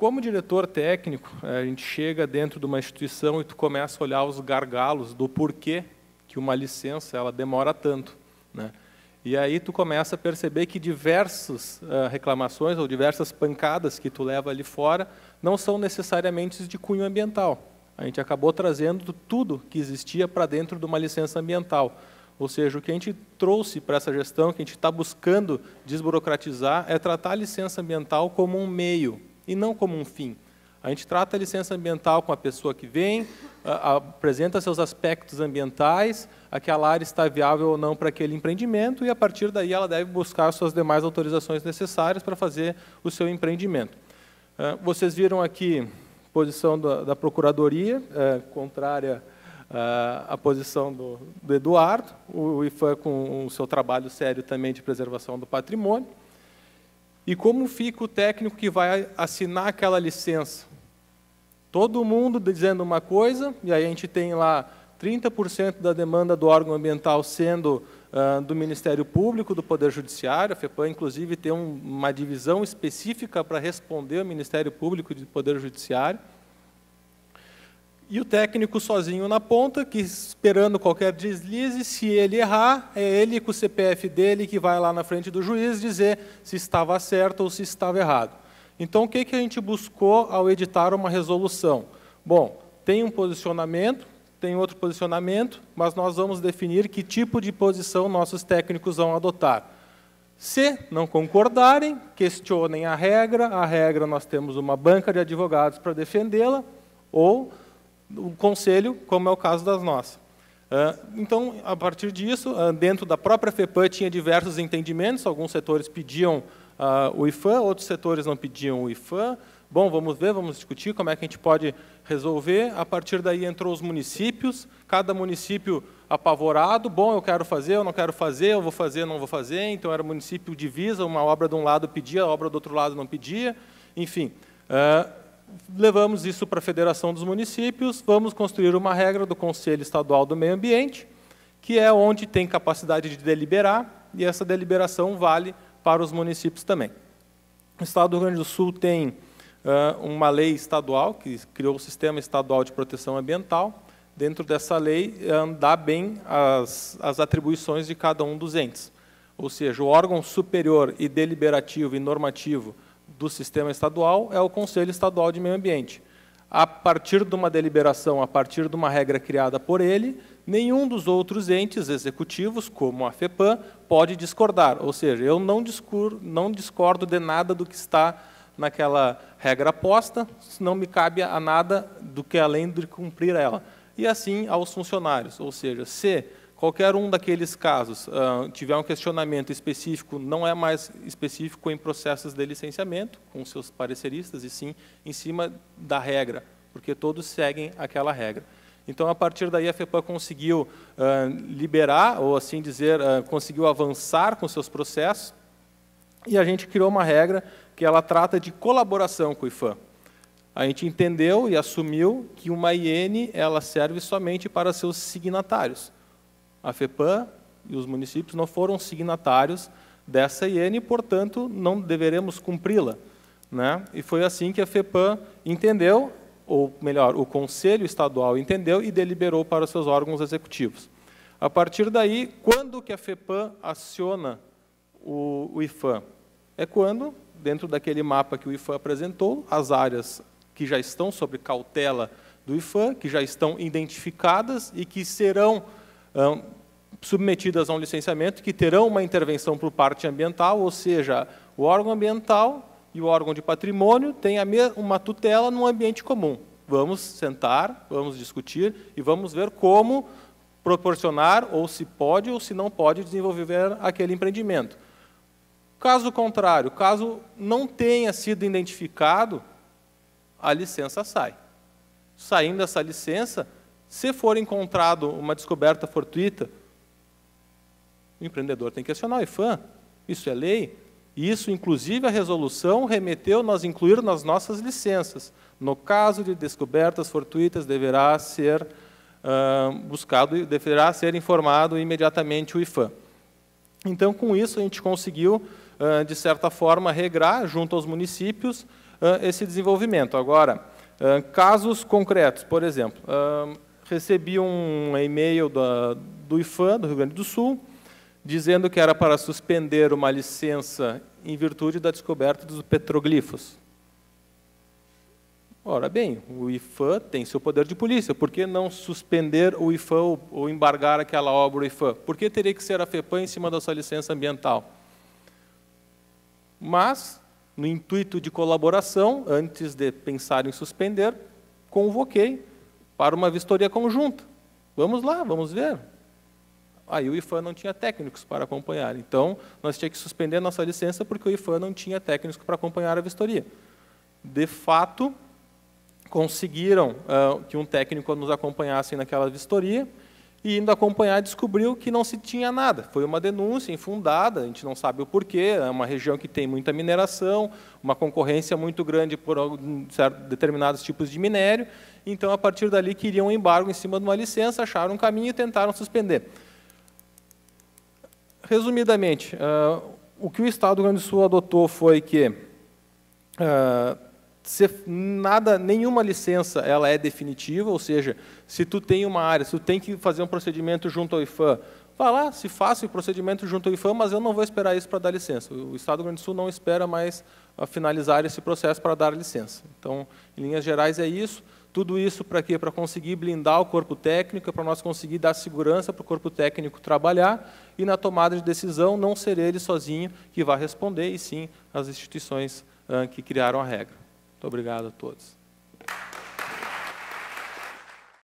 como diretor técnico, a gente chega dentro de uma instituição e tu começa a olhar os gargalos do porquê que uma licença ela demora tanto. Né? E aí tu começa a perceber que diversas uh, reclamações ou diversas pancadas que tu leva ali fora não são necessariamente de cunho ambiental. A gente acabou trazendo tudo que existia para dentro de uma licença ambiental. Ou seja, o que a gente trouxe para essa gestão, que a gente está buscando desburocratizar, é tratar a licença ambiental como um meio e não como um fim. A gente trata a licença ambiental com a pessoa que vem, a, apresenta seus aspectos ambientais, aquela área está viável ou não para aquele empreendimento, e a partir daí ela deve buscar suas demais autorizações necessárias para fazer o seu empreendimento. Uh, vocês viram aqui a posição da, da Procuradoria, uh, contrária uh, à posição do, do Eduardo, o IFAM com o seu trabalho sério também de preservação do patrimônio. E como fica o técnico que vai assinar aquela licença? Todo mundo dizendo uma coisa, e aí a gente tem lá 30% da demanda do órgão ambiental sendo uh, do Ministério Público, do Poder Judiciário. A FEPAM, inclusive, tem um, uma divisão específica para responder ao Ministério Público e do Poder Judiciário. E o técnico sozinho na ponta, que esperando qualquer deslize, se ele errar, é ele com o CPF dele que vai lá na frente do juiz dizer se estava certo ou se estava errado. Então, o que, que a gente buscou ao editar uma resolução? Bom, tem um posicionamento, tem outro posicionamento, mas nós vamos definir que tipo de posição nossos técnicos vão adotar. Se não concordarem, questionem a regra, a regra nós temos uma banca de advogados para defendê-la, ou o conselho, como é o caso das nossas. Ah, então, a partir disso, ah, dentro da própria FEPAM tinha diversos entendimentos, alguns setores pediam ah, o IFAM, outros setores não pediam o IFAM. Bom, vamos ver, vamos discutir como é que a gente pode resolver. A partir daí entrou os municípios, cada município apavorado, bom, eu quero fazer, eu não quero fazer, eu vou fazer, não vou fazer. Então era município divisa, uma obra de um lado pedia, a obra do outro lado não pedia. Enfim, levamos isso para a Federação dos Municípios, vamos construir uma regra do Conselho Estadual do Meio Ambiente, que é onde tem capacidade de deliberar, e essa deliberação vale para os municípios também. O Estado do Rio Grande do Sul tem uh, uma lei estadual, que criou o Sistema Estadual de Proteção Ambiental. Dentro dessa lei, uh, dá bem as, as atribuições de cada um dos entes. Ou seja, o órgão superior e deliberativo e normativo do sistema estadual é o Conselho Estadual de Meio Ambiente. A partir de uma deliberação, a partir de uma regra criada por ele, nenhum dos outros entes executivos, como a FEPAM, pode discordar. Ou seja, eu não, discur, não discordo de nada do que está naquela regra posta, não me cabe a nada do que além de cumprir ela. E assim aos funcionários. Ou seja, se qualquer um daqueles casos uh, tiver um questionamento específico, não é mais específico em processos de licenciamento, com seus pareceristas, e sim em cima da regra, porque todos seguem aquela regra. Então, a partir daí, a FEPAM conseguiu uh, liberar, ou assim dizer, uh, conseguiu avançar com seus processos, e a gente criou uma regra que ela trata de colaboração com o IFAM. A gente entendeu e assumiu que uma IN ela serve somente para seus signatários. A FEPAM e os municípios não foram signatários dessa IN e, portanto, não deveremos cumpri-la. Né? E foi assim que a FEPAM entendeu, ou melhor, o Conselho Estadual entendeu e deliberou para seus órgãos executivos. A partir daí, quando que a FEPAM aciona o, o IFAM? É quando, dentro daquele mapa que o IFAM apresentou, as áreas que já estão sob cautela do IFAM, que já estão identificadas e que serão submetidas a um licenciamento que terão uma intervenção por parte ambiental, ou seja, o órgão ambiental e o órgão de patrimônio têm uma tutela num ambiente comum. Vamos sentar, vamos discutir e vamos ver como proporcionar, ou se pode ou se não pode desenvolver aquele empreendimento. Caso contrário, caso não tenha sido identificado, a licença sai. Saindo essa licença, se for encontrado uma descoberta fortuita, o empreendedor tem que acionar o IFAM. Isso é lei. Isso, inclusive, a resolução remeteu nós incluir nas nossas licenças. No caso de descobertas fortuitas, deverá ser uh, buscado, deverá ser informado imediatamente o IFAM. Então, com isso, a gente conseguiu, uh, de certa forma, regrar, junto aos municípios, esse desenvolvimento. Agora, casos concretos, por exemplo, recebi um e-mail do IFAM, do Rio Grande do Sul, dizendo que era para suspender uma licença em virtude da descoberta dos petroglifos. Ora bem, o IFAM tem seu poder de polícia, por que não suspender o IFAM ou embargar aquela obra do IFAM? Por que teria que ser a FEPAM em cima da sua licença ambiental? Mas no intuito de colaboração, antes de pensar em suspender, convoquei para uma vistoria conjunta. Vamos lá, vamos ver. Aí o IFAM não tinha técnicos para acompanhar. Então, nós tínhamos que suspender nossa licença porque o IFAM não tinha técnicos para acompanhar a vistoria. De fato, conseguiram uh, que um técnico nos acompanhasse naquela vistoria, e indo acompanhar descobriu que não se tinha nada. Foi uma denúncia infundada, a gente não sabe o porquê, é uma região que tem muita mineração, uma concorrência muito grande por determinados tipos de minério, então a partir dali queriam um embargo em cima de uma licença, acharam um caminho e tentaram suspender. Resumidamente, uh, o que o Estado do Rio Grande do Sul adotou foi que uh, se nada, nenhuma licença ela é definitiva, ou seja, se tu tem uma área, se tu tem que fazer um procedimento junto ao IFAM, vá lá, se faça o procedimento junto ao IFAM, mas eu não vou esperar isso para dar licença. O Estado do Rio Grande do Sul não espera mais finalizar esse processo para dar licença. Então, em linhas gerais, é isso. Tudo isso para quê? Para conseguir blindar o corpo técnico, para nós conseguir dar segurança para o corpo técnico trabalhar e na tomada de decisão não ser ele sozinho que vai responder, e sim as instituições que criaram a regra. Muito obrigado a todos.